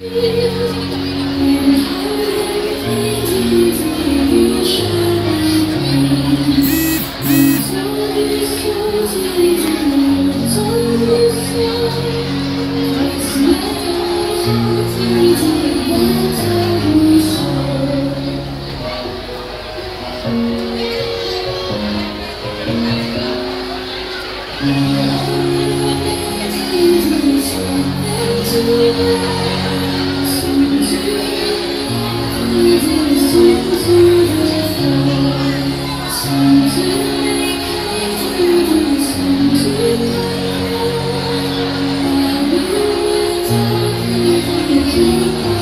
心之，Música